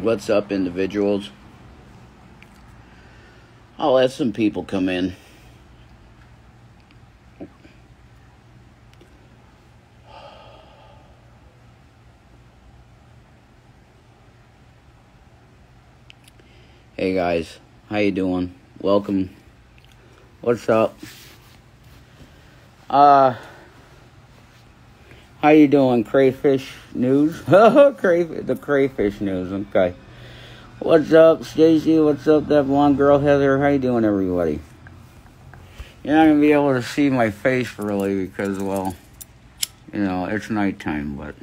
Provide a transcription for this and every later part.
What's up, individuals? I'll let some people come in. Hey guys, how you doing? Welcome. What's up? Uh how you doing, crayfish news? The crayfish news. Okay. What's up, Stacy? What's up, that blonde girl, Heather? How you doing, everybody? You're not gonna be able to see my face really because, well, you know, it's nighttime, but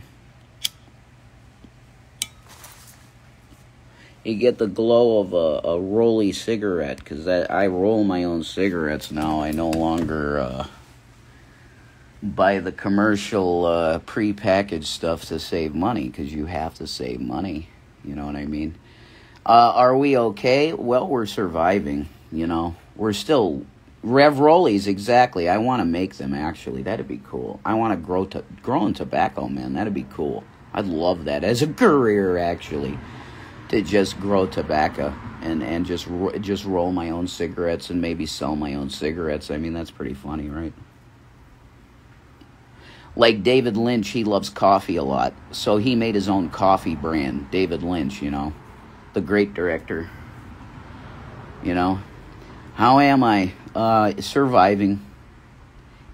you get the glow of a, a rolly cigarette because I roll my own cigarettes now. I no longer. Uh, buy the commercial uh, pre-packaged stuff to save money because you have to save money. You know what I mean? Uh, are we okay? Well, we're surviving. You know, we're still Rev Rollies. Exactly. I want to make them. Actually, that'd be cool. I want to grow to grow in tobacco, man. That'd be cool. I'd love that as a career, actually, to just grow tobacco and and just just roll my own cigarettes and maybe sell my own cigarettes. I mean, that's pretty funny, right? Like David Lynch, he loves coffee a lot. So he made his own coffee brand, David Lynch, you know, the great director. You know, how am I? Uh, surviving.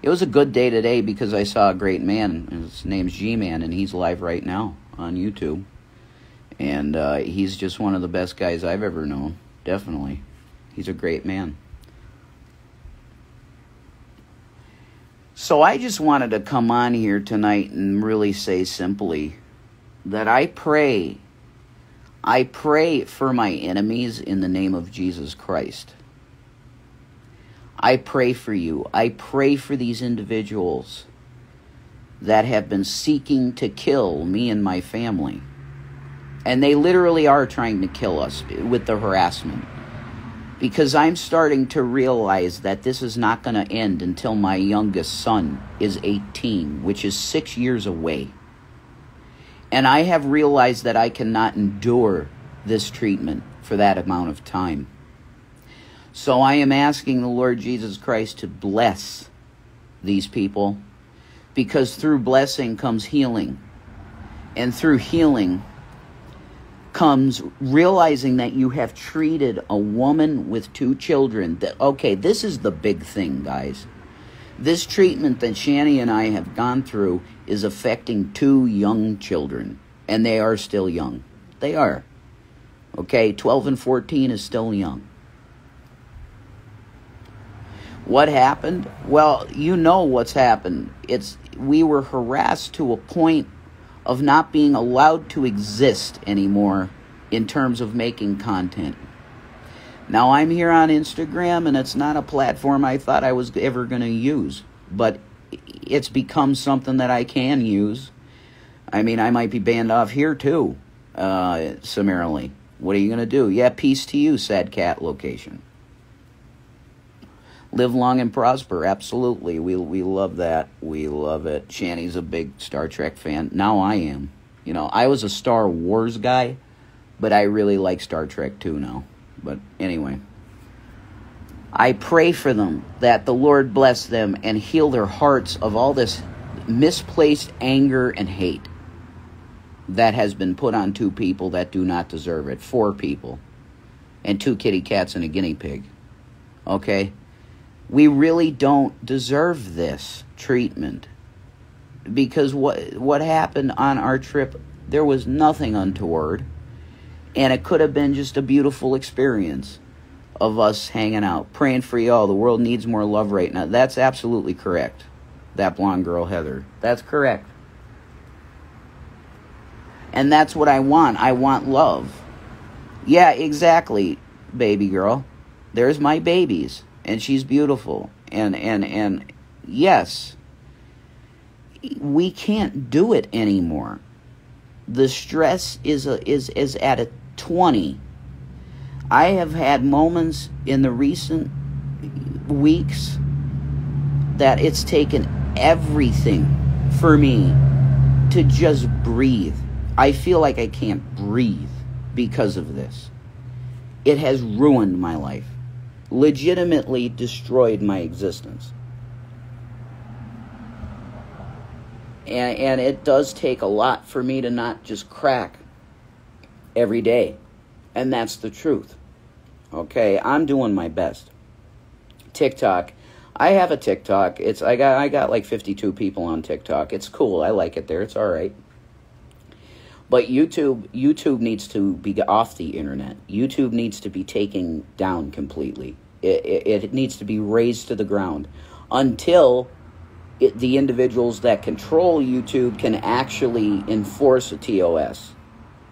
It was a good day today because I saw a great man. His name's G Man, and he's live right now on YouTube. And uh, he's just one of the best guys I've ever known. Definitely. He's a great man. So I just wanted to come on here tonight and really say simply that I pray, I pray for my enemies in the name of Jesus Christ. I pray for you. I pray for these individuals that have been seeking to kill me and my family. And they literally are trying to kill us with the harassment because I'm starting to realize that this is not going to end until my youngest son is 18, which is six years away. And I have realized that I cannot endure this treatment for that amount of time. So I am asking the Lord Jesus Christ to bless these people because through blessing comes healing. And through healing comes realizing that you have treated a woman with two children that okay this is the big thing guys. This treatment that Shanny and I have gone through is affecting two young children and they are still young. They are. Okay 12 and 14 is still young. What happened? Well you know what's happened. It's we were harassed to a point of not being allowed to exist anymore in terms of making content. Now, I'm here on Instagram, and it's not a platform I thought I was ever going to use, but it's become something that I can use. I mean, I might be banned off here too, uh, summarily. What are you going to do? Yeah, peace to you, sad cat location. Live long and prosper. Absolutely. We, we love that. We love it. Shanny's a big Star Trek fan. Now I am. You know, I was a Star Wars guy, but I really like Star Trek too now. But anyway. I pray for them that the Lord bless them and heal their hearts of all this misplaced anger and hate that has been put on two people that do not deserve it. Four people. And two kitty cats and a guinea pig. Okay? We really don't deserve this treatment. Because what what happened on our trip there was nothing untoward. And it could have been just a beautiful experience of us hanging out praying for y'all. The world needs more love right now. That's absolutely correct that blonde girl heather. That's correct. And that's what i want. I want love. Yeah exactly baby girl. There's my babies and she's beautiful. And and and yes we can't do it anymore. The stress is a, is is at a 20 i have had moments in the recent weeks that it's taken everything for me to just breathe. I feel like i can't breathe because of this. It has ruined my life, legitimately destroyed my existence. And, and it does take a lot for me to not just crack every day. And that's the truth. Okay, I'm doing my best. TikTok. I have a TikTok. It's I got I got like 52 people on TikTok. It's cool. I like it there. It's all right. But YouTube YouTube needs to be off the internet. YouTube needs to be taken down completely. It, it, it needs to be razed to the ground until it, the individuals that control YouTube can actually enforce a TOS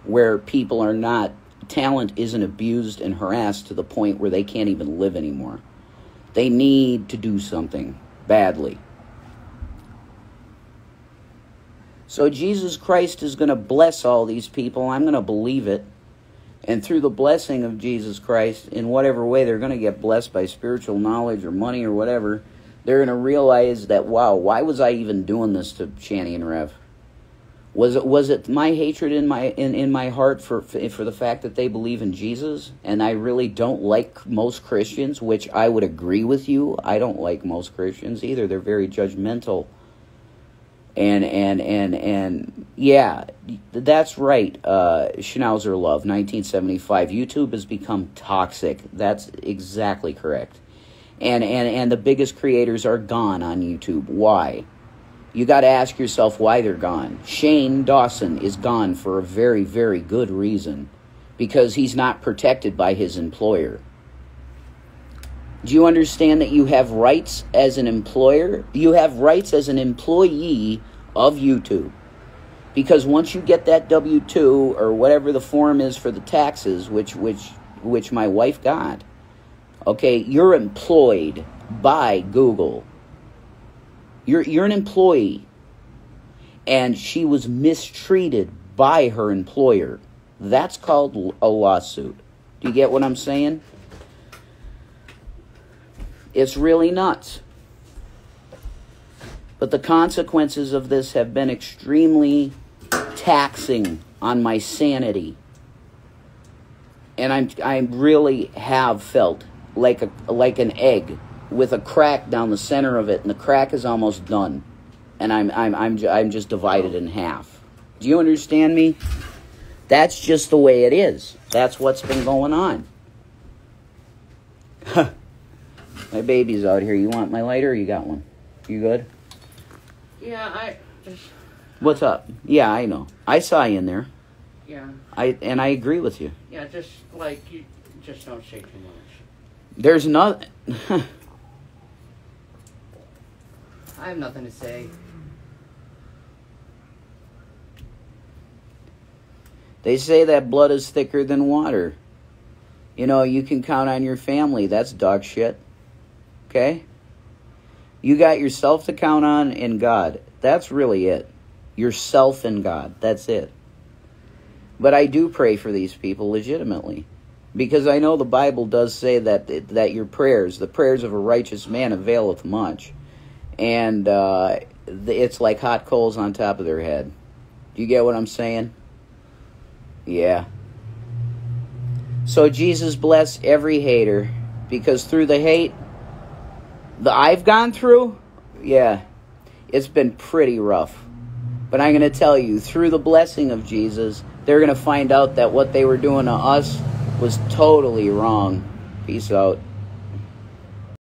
where people are not talent isn't abused and harassed to the point where they can't even live anymore. They need to do something badly. So Jesus Christ is going to bless all these people. I'm going to believe it. And through the blessing of Jesus Christ, in whatever way they're going to get blessed by spiritual knowledge or money or whatever, they're going to realize that, wow, why was I even doing this to Shanny and Rev? Was it was it my hatred in my in, in my heart for for the fact that they believe in Jesus and I really don't like most Christians, which I would agree with you. I don't like most Christians either. They're very judgmental. And and and and yeah, that's right. Uh, Schnauzer Love, 1975. YouTube has become toxic. That's exactly correct. And and and the biggest creators are gone on YouTube. Why? you got to ask yourself why they're gone. Shane Dawson is gone for a very, very good reason because he's not protected by his employer. Do you understand that you have rights as an employer? You have rights as an employee of YouTube. Because once you get that W 2 or whatever the form is for the taxes, which, which, which my wife got, okay, you're employed by Google you're you're an employee and she was mistreated by her employer. That's called a lawsuit. Do you get what I'm saying? It's really nuts. But the consequences of this have been extremely taxing on my sanity. And I'm I really have felt like a like an egg with a crack down the center of it, and the crack is almost done, and I'm I'm I'm I'm just divided in half. Do you understand me? That's just the way it is. That's what's been going on. my baby's out here. You want my lighter? you got one? You good? Yeah, I just. What's up? Yeah, I know. I saw you in there. Yeah. I and I agree with you. Yeah, just like you, just don't say too much. There's not. I have nothing to say. They say that blood is thicker than water. You know, you can count on your family. That's dog shit. Okay? You got yourself to count on and God. That's really it. Yourself and God. That's it. But I do pray for these people legitimately. Because I know the Bible does say that that your prayers, the prayers of a righteous man availeth much and uh, it's like hot coals on top of their head. Do you get what I'm saying? Yeah. So Jesus bless every hater because through the hate that I've gone through, yeah, it's been pretty rough. But I'm going to tell you, through the blessing of Jesus, they're going to find out that what they were doing to us was totally wrong. Peace out.